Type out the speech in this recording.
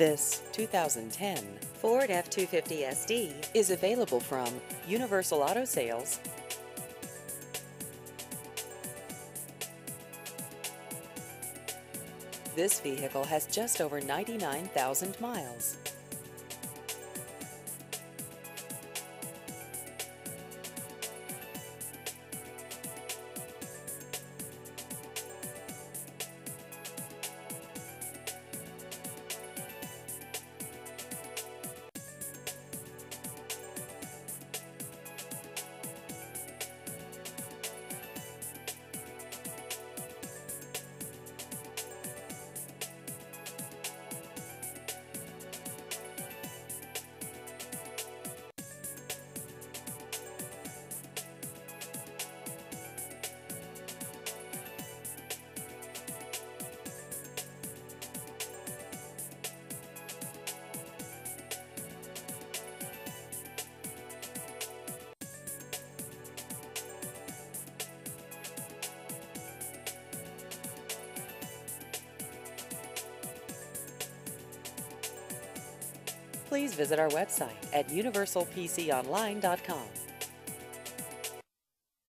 This 2010 Ford F-250 SD is available from Universal Auto Sales. This vehicle has just over 99,000 miles. Please visit our website at universalpconline.com.